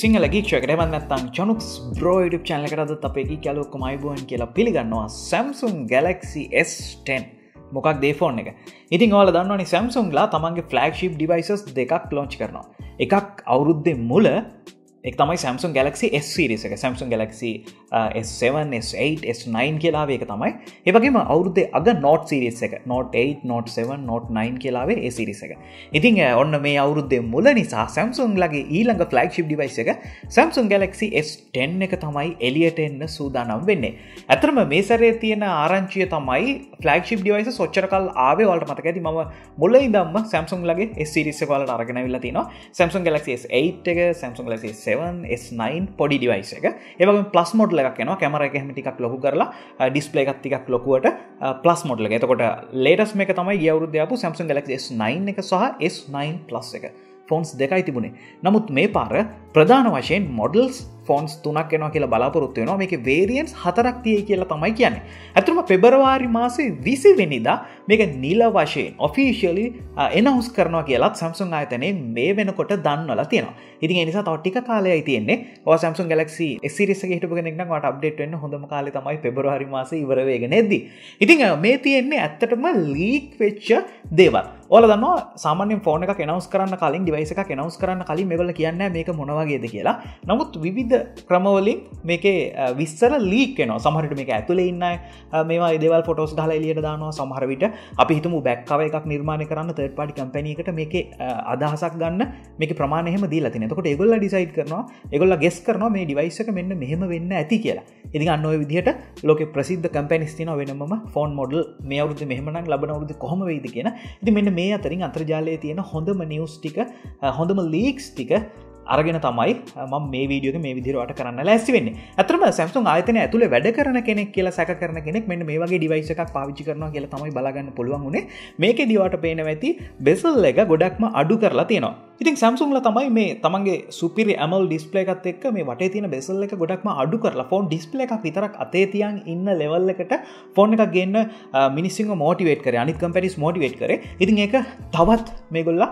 සිංහල ගීක්ෂකට එවන්නත්තම් චනුක්ස් බ්‍රෝයිඩ චැනලකටද අපේකි කැලොක්ක මයිබුවන් කියලා පිළිගන්නවා Samsung Galaxy S10. මොකක් දේෆෝන් එක? ඉතින් ඕල දන්නවනි සැම්සුන්ලා තමන්ගේ ෆලක්ෂිප් ඩිවයිසස් දෙකක් ලෝච් කරනවා. එකක් අවුරුද්ධ මුල එක තමයි සම්සුන් Galaxy S එක. සම්සුන් Galaxy S7 S8 S9 කියලාවේ එක තමයි. ඒවගේම අවුරුද්දේ අග නෝට් සිරිස් එක. නෝට 8 නෝට 7 නෝට් 9 කියලාවේ ඒ සිරිස එක. ඉතින් uh, ඔන්න මේ අවුරුද්දේ මුල නිසා සැම්සුන් ලගේ ඊළඟ ෆලක්ෂිප් ඩිවයිස් එක සම්සුන් Galaxy S10 එක තමයි එලියට එන්න සූදානම් වෙන්නේ. ඇතරම මේ සැරේ තියෙන ආරංචිය තමයි ෆලක්ෂිප් ඩිවයිස සොච්චරකල් ආවේ වලට මතක ඇති. ම මුල ඉදම්ම සම්සුන් ලගේ සිරිස වලට අරගෙනවිල්ල තිනවා. සම්සුන් Galaxy S8 එක සම්සුන් Galaxy 7S9 පොඩි ඩිවයිස එක. ඒවගේ පලස් මොඩ්ල එකක් න කැමර එක හමටිකක් ලොකු කරලා ඩිස්පලේ එකත්තිකක් ලොකුවට පලස් මොඩ්ල එතකොට ලේටස් මේ තමයි ගවරුදයාපු සම්සන් ගලක් S9 එක සහ S9 පලස් එක. ෆෝන්ස් දෙකයි තිබුණේ. නමුත් මේ පාර ප්‍රධාන වශයෙන් මොඩල්ස් ෆෝන්ස් තුනක් එනවා කියලා බලාපොරොත්තු වෙනවා. මේක වේරියන්ස් හතරක් තිය කියලා තමයි කියන්නේ. ඇතුම පෙබරවාරි මාසේ විසි වෙනිදා මේක නිල වශයෙන් ඔෆිසිියලි එනහුස් කරනවා කියලත් සම්සුන් ආයතනය මේ වෙනකොට දන්නල තියෙනවා. ඉතින් නිසා තොට්ටික කාලය තියන්නේ. සම්සුන් ගලක්සි සිරිස හිටපුගෙනෙක් වට අප්ඩේට් වෙන්න හොඳම කාල තමයි පෙබරවාරි මාස ඉවරවේග නෙද්දි ඉතින් මේ තියෙන්නේ ඇත්තටම ලීක් වෙච්ච දේවල්. ඕල දන්න සාමාන්‍ය ෆෝන එක කෙනවස් කරන්න කලින් ඩිවයිස එක කෙනවස් කරන්න කලින් මෙවල කියන්න මේක මොනවගේද කියලා. නමුත් විවිධ ක්‍රමවලින් මේක විස්සර ලීක්න සමහට මේක ඇතුල ඉන්න මේවා දෙවල් ෆොටෝස් හල එලියට දානවා. සමහරවිට අපි හිතම බැක්කාව එකක් නිර්මාණ කරන්න තර්ට පඩි කම්පැනීකට මේක අදහසක් ගන්න මේක ප්‍රමාණයම දී තින තකොට එගොල්ල ඩිසයි් කරනවා එගොල්ල ගෙස් කරනවා මේ ඩිවයිසක මෙන්න මෙහෙම වෙන්න ඇති කියලා. ඉදි අන්නඔය විදිහට ලෝක ප්‍රසිද්ධ කම්පැනිස්තින වෙනම ෆෝන් මොඩල් මේ අවුද මෙහමන ලබන අවුද කොහම වෙයිද කියෙන ඉති මෙන්න මේ අතරින් අන්ත්‍රජාලය තියෙන හොඳම නිියස් ටික හොඳම ලීක්ස් ටික අරගෙන තමයි ම මේ වීඩියෝක මේ විදිරවට කරන්න ලැස්ති වෙන්න. ඇතරම සැම්සුන් ආයතන ඇතුළ වැඩ කරන කෙනෙක් කියලා සැක කරන කෙනෙක් මෙන්න මේ වගේ ඩිවයිස එකක් පාවිචි කරන කියලා තමයි බලගන්න පුළුවන් වුණේ මේක දිවට පේන ඇති බෙසල් එක ගොඩක්ම අඩු කරලා තියෙනවා. ඉතින් සැම්සුන්ල තමයි මේ තමන්ගේ සුපිරි ඇමල් ඩිස්පලේකත් එක් මේ වට තින බෙසල් එක ගොඩක්ම අඩු කරලා ෆෝන් ඩිස්පලේ එකක් විතරක් අතේතියන් ඉන්න ලෙවල් එකට ෆෝන් එකක් ගන්න මිනිසිං මෝටිවේට කර අනිත් කම්පැරිස් මෝටිවේට කර. ඉතින් ඒක තවත් මේගොල්ල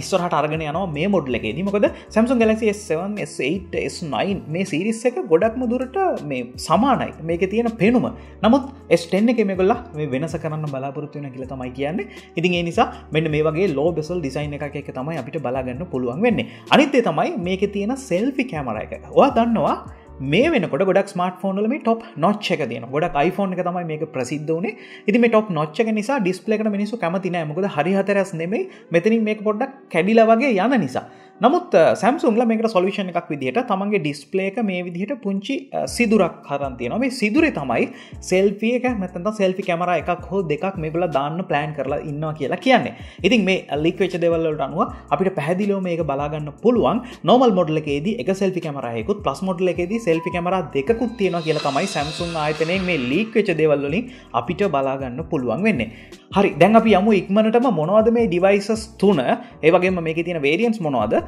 ඉස්සරහට අරගෙන යනවා මේ මොඩ්ල එකේදී. මොකද Samsung Galaxy S7 S8 S9 මේ සිරිස් එක ගොඩක්ම දුරට මේ සමානයි. මේක තියෙන පෙනුම. නමුත් ස්ටෙන්න එක මේගොල්ල මේ වෙනස කරන්න බලාපොරත්තුවන කියල තමයි කියන්න. ඉතින් ඒ නිසා මෙන්න මේ වගේ ලෝ බෙසල් ඩිසයින් එක එක තමයි අපිට බලාගන්න පුළුවන් වෙන්නේ. අනිත්තේ තමයි මේක තියෙන සෙල්ෆි කෑමර එක. ඔයා දන්නවා මේ වෙනකොට ගොඩක් ස්මට ෆෝනලම ටොප් නොච්චක තියන ගොඩක් iPhone එක තමයි මේක ප්‍රසිද්ධ වනේ. ඉති මේ ටොප් නොච්චක නිසා ඩිස්පලේකට මිනිසු කැමතිනෑ මොකද හරිහතරස් නෙමේ මෙතනින් මේක පොඩ්ඩක් කැඩිල වගේ යන නිසා. නමුත් සැම්සුන්ල මේක සොලිෂණ එකක් විදිහට තමන්ගේ ඩිස්පලේක මේ විදිහට පුංචි සිදුරක් හරන්තියන මේ සිදුරේ තමයි සෙල්ෆිය එක මෙතන්ත සෙල්ෆි කැමර එකක් හෝ දෙකක් මේබල දාන්න ප්ලෑන් කරලා ඉන්නවා කියලා කියන්නේ. ඉතින් මේ ලික්වෙච් දෙවල්ලට අනුව අපිට පැදිලෝ මේක බලාගන්න පුළුවන්. නොමල් මොඩලකේද එක සෙල්ි කමරයකුත් ප්ලස් මොඩල එකේද සෙල්ි කමර දෙකුත් තියෙන කියලා තමයි සැම්සුන් ආයතනය මේ ලීක්වෙච් දෙවල්ලින් අපිට බලාගන්න පුළුවන් වෙන්නේ. හරි දැන් අපි යමු ඉක්මනටම මොනවද මේ ඩිවයිසස් තුන? ඒවගේම මේක තියෙන වේරියන්ස් මොනවාද?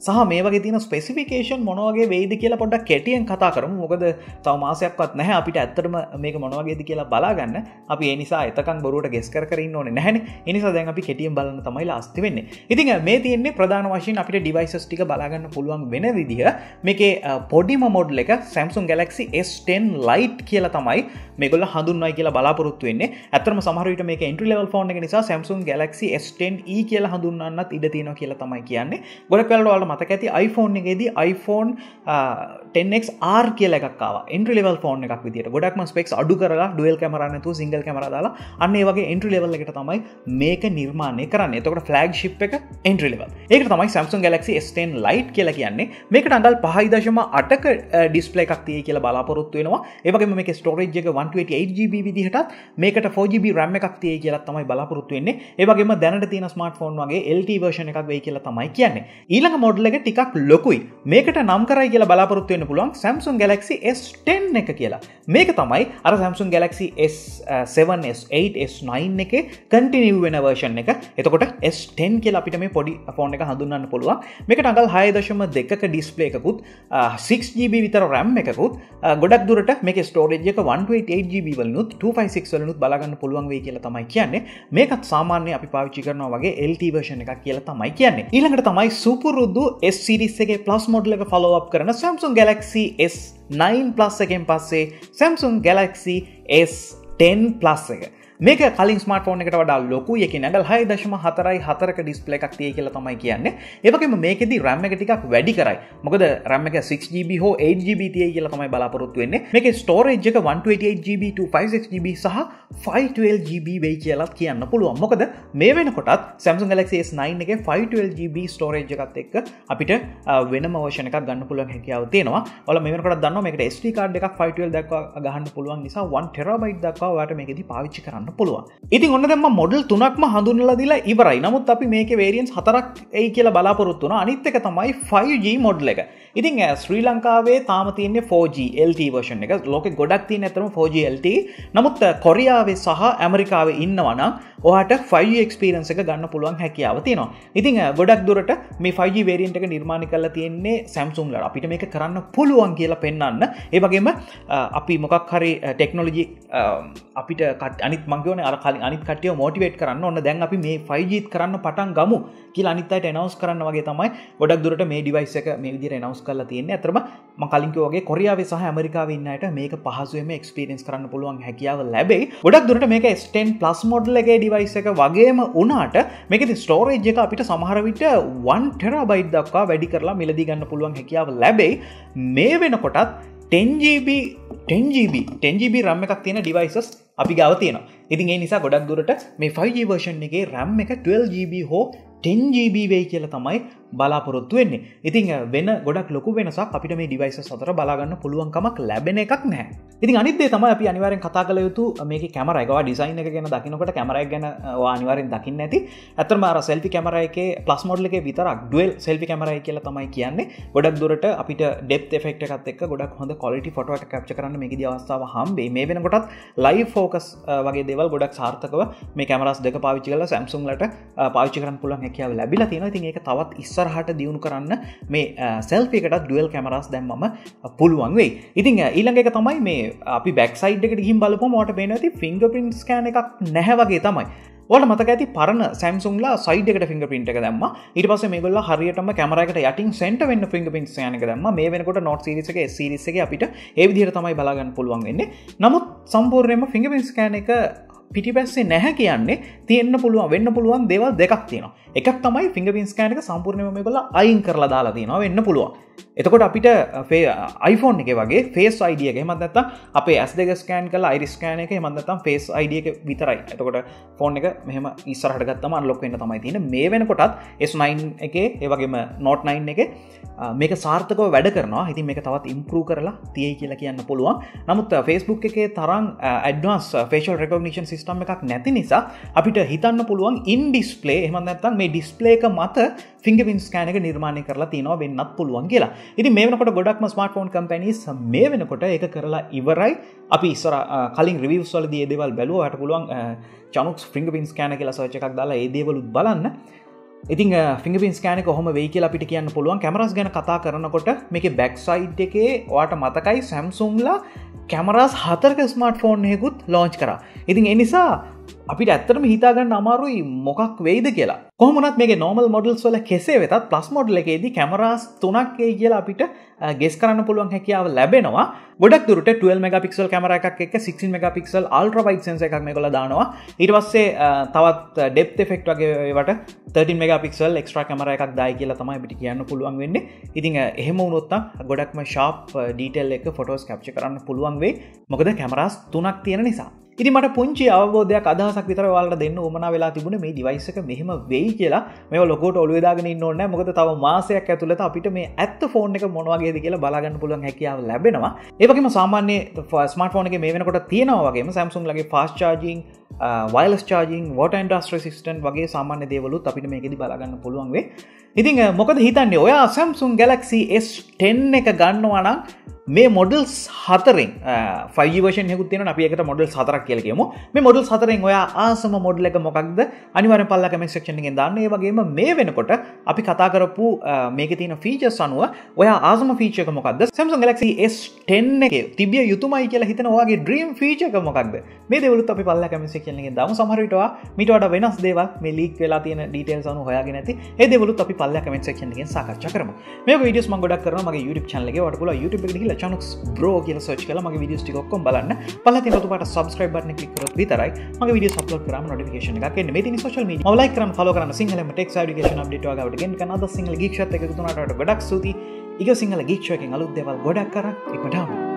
සහ මේ වගේ තින ස්පෙසිෆිකේෂන් මොනවගේ වේද කියලා පොඩක් කෙටියෙන් කතා කරම. මොකද තව මාසයක්වත් නැහැ අපිට ඇත්තරම මේක මොනවගේද කියලා බලාගන්න. අපි එනිසා එතකන් බොරුට ගෙස් කරන්න ඕන නැහැන. එනිසා දැන් අපි කෙටියෙන් බලන්න තමයි ලාස්ති වෙන්න. ඉතින් මේ තියන්නේ ප්‍රධාන වශයෙන් අපිට ඩිවයිසස් ටික බලාගන්න පුළුවන් වෙන විදිහ. මේක පොඩිම මොඩ්ල එක සැම්සුන් Galaxy S10 ලයිට් කියලා තමයි මේගොල හඳුන්වයි කියලා බලාපොරොත්තු වෙන්නේ. ඇතරම සමහරට මේ ඉන්ට ලෙවල් ෆෝන් එක නිසා සැම්සුන් Galaxy S10 e කියලා හඳුන්නත් ඉඩ තියෙන කියලා තමයි කියන්නේ. ගොඩ කල්වල මතක ඇති iPhone එකේදී iPhone 10xR කියල එකක්කාව එන්ට්‍ර ලෙවල් ෆෝන් එකක් විදිට ගොඩක්ම ස්පෙක් අඩු කරලා ඩුවල් කැමරන්නතු සිංගල් කැමරදාලා අන්න වගේ එන්ට්‍ර ලෙවල් එකට තමයි මේක නිර්මාණය කරන්න. එතකට ෆලග් ශිප් එක එන්ට්‍ර ලෙවල් ඒක තමයි සම්සුන් Galaxy S10 ලයිට් කියලා කියන්නේ. මේකට අඟල් පහයිදශම අටක ඩිස්පලේ එකක් තිය කියලා බලාපොරොත්තු වෙනවා. ඒවගේ මේ ස්ටෝරේජ් එක 128GB විදිහටත් මේකට 4GB රැම් එකක් තිය කියලා තමයි බලාපොරොත්තු වෙන්නේ. ඒවගේම දැනට තියෙන ස්මර්ට ෆෝන් වගේ LT වර්ෂණ එකක් වෙයි කියලා තමයි කියන්නේ. ඊළඟ මොඩ්ල එක ටිකක් ලොකුයි. මේකට නම් කරයි කියලා බලාපොරත්තුවෙන පුළුවන් සැම්සුන් Galaxy S10 එක කියලා. මේක තමයි අර සැම්සුන් Galaxy S7S8S9 එක කටිනිව් වෙන වර්ෂන් එක. එතකොට S10 කියලා අපිට මේ පොඩි ෆෝන් එක හඳුන්නන්න පුළුවන්. මේක අඟල් හයදශම දෙක ඩිස්පලේ එකකුත් 6GB විතර රැම් එකකුත් ගොඩක් දුරට මේ ස්ටෝරේජ් එක 128GB වලනුත් 256 වලනුත් බලගන්න පුළුවන් වේ කියලා තමයි කියන්නේ. මේකත් සාමාන්‍ය අපි පාවිච්චි කරනවා වගේ LT වර්ෂණ එකක් කියලා තමයි කියන්නේ. ඊළඟට තමයි සුපුරුදු ස්සිරිස්සගේ පලස් මොඩ්ල එක ෆලෝප් කරන සම්සුන් Galaxy S9 පලස් එකෙන් පස්සේ සැම්සුන් Galaxy S10 පලස් එක. මේක කලින් ස්මර්ටෆෝන් එකට වඩා ලොකු එක නැගල් හයි දශම හතරයි හතරක ඩිස්පල එකක් තිය කියලා තමයි කියන්නේ. ඒකම මේකෙද රැම්ම එක ටිකක් වැඩි කරයි. මොකද රැම්ම එක 6GB හෝ 8GB තිය කියලා තමයි බලාපොරොත්තු වෙන්නේ. මේක ස්ටෝරේජ් එක 128GB 5GB සහ 512GB වෙයි කියලත් කියන්න පුළුවන්. මොකද මේ වෙනකොටත් Samsung Galaxy S9 එක 512GB ස්ටෝරේජ් එකත් එක්ක අපිට වෙන මෝෂණ එකක් ගන්න පුළුවන් හැකියාව තියෙනවා. ඔල මේකට දන්න මේකට ස්ට කාඩ් එකක් 512 දක්වා ගහන්න පුළුවන් නිසා 1 ටෙරබයි් දක්වා වට මේකෙද පාවිච්චි කරන්න. කරන්න පුළුවන්. ඉතින් ඔන්න දෙම මොඩල් තුනක්ම හඳුනල දිලා ඉවරයි. නමුත් අපි මේක වේරියන්ස් හතරක් ඒ කියලා බලාපොරොත්තුන අනිත්තක තමයි 5G මොඩ්ල එක. ඉතින් ශ්‍රී ලංකාවේ තාම තියන්නේ 4GLT වර්ෂන් එක. ලෝක ගොඩක් තිය ඇතරම 4GLT නමුත් කොරියාවේ සහ ඇමරිකාව ඉන්නවනම් ඔහට 5ක්ස්පිරන්ස එක ගන්න පුළුවන් හැකියාව තියෙනවා. ඉතින් ගොඩක් දුරට මේ 5G වේරියන්ට එක නිර්මාණ කල තියෙන්නේ සැම්සුම්ල අපිට මේක කරන්න පුළුවන් කියලා පෙන්න්න ඒවගේම අපි මොකක් හරි ටෙක්නොලජි අපිට අනිත් මංගවන අර කලින් අනිත් කටිය මෝටිවේට කරන්න ඔන්න දැන් අපි මේ 5ජීත් කරන්න පටන් ගමු කියල අනිත්තයට එනවස් කරන්න වගේ තමයි ගොඩක් දුරට මේ ඩිවයිස එක මේ විදිර එනවස් කල තියෙන ඇතරම මකලින්කෝගේ කොරියාව සහ ඇමරිකාවන්නට මේක පහසුවම එක්ස්පිරෙන්ස් කරන්න පුළුවන් හැකියාව ලැබේ ගොඩක් දුරට මේක ස්ටන් ප්ලස් මොඩ්ලගේ ඩිවයිස එක වගේම උනාට මේක ස්ටෝරේජ් එක අපිට සමහරවිට වන් ටෙර බයි් දක්වා වැඩි කරලා මිලදි ගන්න පුළුවන් හැකියාව ලැබේ මේ වෙනකොටත් 10GB 10GB 10GB රම් එකක් තියෙන ඩිවයිසස් අපි ගව තියෙන ඉතින් ඒ නිසා ගොඩක් දුරට මේ 5G වර්ෂන් එකගේ රම් එක 12GB හෝ 10GB වෙයි කියල තමයි බලාපොරොත්තු වෙන්නේ. ඉතින් වෙන ගොඩක් ලොකු වෙනසක් අපිට මේ ඩිවයිස සතර බලාගන්න පුළුවන්කමක් ලැබෙන එකක් නෑ ඉතින් අනිදේ තම අපි අනිවරෙන් කතා කළ යුතු මේ කැමරයිකවා ඩිසයින් එක ගැන දකිනකට කැමරයි ගැන අනිවරෙන් දකින්න ඇති ඇතම අර සෙල්පි කැමරයික පලස් මොඩ්ලක විතරක් ඩුවල් සෙල්පි කැමරයි කියල තමයි කියන්නේ. ගොඩක් දුරට අපිට ඩෙප් ෙක්ට එකත් එක් ගොඩක් හොඳ කොලිටි ෆොට කප්ච කරන්න මේ අවස්ථාව හම්බේ මේ වෙනකොටත් ලයි ෆෝකස් වගේ දෙවල් ගොඩක් සාර්ථකව මේ කැමරස් දෙක පාවිච්චි කල සැම්සුම්ලට පාවිච්චි කරන්න පුළන් හැකියාව ලැබිල තියෙන තින් එක තවත් ඉස්සරහට දියුණු කරන්න මේ සෙල්පිකට ඩුවල් කැමරස් දැම්මම පුළුවන් වේ ඉතින් ඊළඟ එක තමයි මේ අපි බැක්සයිඩ් එකට හිම් බලපු මෝට බේනති ෆිංග පින්ස් කෑන එකක් නැහැවගේ තමයි. වට මතක ඇති පරණ සැම්සුන්ලා සයිඩකට ෆිංග පින්ට එක දම ඉට පස මේගොල්ල හරියටම කැමරකට යටින් සෙන්ට වෙන්න ෆිංග පින් යනක දම මේ වෙනකොට නොට සිරිසක සිරිසක අපිට ඒවිදිර තමයි බලාගන්න පුළුවන් වෙන්නේ. නමුත් සම්පූර්යම ෆිංග පින්ස් කෑන එක පිටිපැස්සේ නැහැ කියන්නේ තියෙන්න්න පුළුවන් වෙන්න පුළුවන් දෙවල් දෙකක් තියෙනවා. එකක් තමයි ෆිංග පින්ස් කෑනක සම්පූර්ණයම කොල අයින් කරලා දාලා තියෙනවා වෙන්න පුළුවන්. එතකොට අපිට uh, ෆේ uh, iPhoneෆෝන් එක වගේ ෆේස් අයිඩියගේ මදත්ත අපේ ඇස් දෙක ස්කෑන් කල අයිරිස්කෑන එක මදතම් ෆේස් අයිඩිය එක විතරයි. එතකොට ෆෝන් එක මෙහම ඉස්සරහටගත්තම අන්ලොක් වෙන්න තමයි තියෙන මේ වෙනකොටත් S9 එක ඒවගේම නෝට්9 එක මේක සාර්ථකව වැඩ කරනවා. හිති මේක තවත් ඉම්පරූ කරලා තිය කියලා කියන්න පුළුවන්. නමුත් uh, ෆස්බුක් එක තරම් ඇඩවන්ස් ෆේෂල් රෙකෝගනිෂන් සිස්ටම් එකක් නැති නිසා අපිට හිතන්න පුළුවන් ඉන් ඩිස්පලේ එහමන්නත්තන් මේ ඩිස්පලේක මත ෆිංග පින්ස් කෑනක නිර්මාණය කරලා තිනවා වෙන්නත් පුළුවන් කියලා. ඉති මේ වනකොට ගොඩක්ම ස්මර්ටෆෝන් කම්පැනිස් මේ වෙනකොට එක කරලා ඉවරයි. අපි ඉස්සර කලින් රිවස්වල දී දේවල් බැලුවට පුළුවන් චනුක් ෆිංග පින්ස් කෑන කියලා සෝච එකක් දාලා ඒදේවලුත් බලන්න. ඉතින් ෆිංගපින් ස්කෑන කොහොම වෙයි කියලා අපිට කියන්න පුළුවන්. කැමරස් ගැන කතා කරනකොට මේක බැක්සයිඩ් එකේ වාට මතකයි සැම්සුම්ලා කැමරස් හතරක ස්මර්ට ෆෝන්යකුත් ලෝච් කර. ඉතින් එනිසා අපිට ඇත්තරම හිතාගන්න අමාරුයි මොකක් වෙයිද කියලා. කොහමනත් මේ නොමල් මොඩල්ස් වල කෙසේ වෙතත් ප්ලස් මොඩල් එකේදී කැමරස් තුනක්ේ කියලා අපිට ගෙස් කරන්න පුළුවන් හැකියාව ලැබෙනවා. ගොඩක් දුරට 12 මෙගපික්සල් කැමර එකක් එක 16 මෙගපික්සල් අල්ට්‍රබයි් සන්ස එකක් මේ කොල දානවා ඉටවස්සේ තවත් ඩෙප් ෙක්් වගේට 13 මෙගපික්සල් එක්ස්ට්‍රා කැමර එකක් දායි කියලා තමයි පිටි කියන්න පුළුවන් වෙන්න. ඉතින් එහෙම උනොත්තා ගොඩක්ම ශාප් ඩීටල් එක ෆොටෝස් කැප්ච කරන්න පුළුවන් වේ මොකද කැමරස් තුනක් තියෙන නිසා. ඉති මට පුංචි අවබෝධයක් අදහසක් විතර වාලට දෙන්න උමන වෙලා තිබුණ මේ ඩිවයිසක මෙහම වෙයි කියලා. මේ ලොකොට ඔලුවදාගෙන නොන්න මොකද තව මාසයක් ඇතුළට අපිට මේ ඇත්ත ෆෝන් එක මොනවාගේද කියලා බලාගන්න පුළුවන් හැකියාව ලැබෙනවා. ඒවගේම සාමාන්‍ය ස්මට ෆෝන එක මේ වෙනකොට තියෙනවාගේම සැම්සුම් ලගේ ෆාස් චාජිං වයිලස් චාජිං වට න්ඩස්ට්‍ර සිස්ටන් වගේ සාමාන්‍ය දේවලුත් අපිට මේකෙදි බලාගන්න පුළුවන්වේ ඉතින් මොකද හිතන්නේ? ඔයා සැම්සුම් ගැලක්සි S10 එක ගන්නවානම් මේ මොඩල්ස් හතරෙන් ෆයිවර්ෂන් හෙකුත්තින අපියකට මොඩල් සතරක් කියලකෙම මේ මොඩල් සතරෙන් ඔයා ආසම මොඩල් එක මොකක්ද? අනිවර පල්ල කමක්ෂක්ෂණගෙන් දන්න. ඒ වගේම මේ වෙනකොට අපි කතා කරපු මේක තින ෆීචස් අනුව ඔය ආසම ෆීචක මොකක්ද? සැම්සන් ගලක්සි S10 එක තිබිය යුතුමයි කියලා හිතන වගේ ඩ්‍රීම් ෆීචක මොකක්ද? මේ දෙවලුත් අපි පල්ල කමසි සෙක්ෂන්ගේ දම. සමහරටවා මිටට වෙනස් දේව මේ ලීක් වෙලා තියන ඩීටල් සනු හොයාගෙන ඇති. ඒදවලු අපි පල්ල කමෙන් සක්ෂන්ගෙන් සාකච්ච කරම. මේ විඩියස් මගොඩක් කරන මගේ YouTube චනලගේ වටපුල YouTube ල චනක් බ්‍රෝ කියල සච් කල මගේ විඩියස් ටිකොක්කොම් බලන්න. පලති නතුට සබස්ක්‍රයිබ් බටන කලිකරත් විතරයි මගේ විඩිය සප්ලෝඩ් කරම නොටිකේෂන එකක් මෙති සෝල් මී ලයි කරන ෆලෝ කරන සිංහල ටෙක් ඩිකේෂන ඩටවාගට ගෙන් කනද සිංහල ගීක්ෂත් එකතුනට ගොඩක් සූති ඉග සිංහල ගීක්ෂයකින් අලුත් දෙවල් ගොඩක් කර. එකටම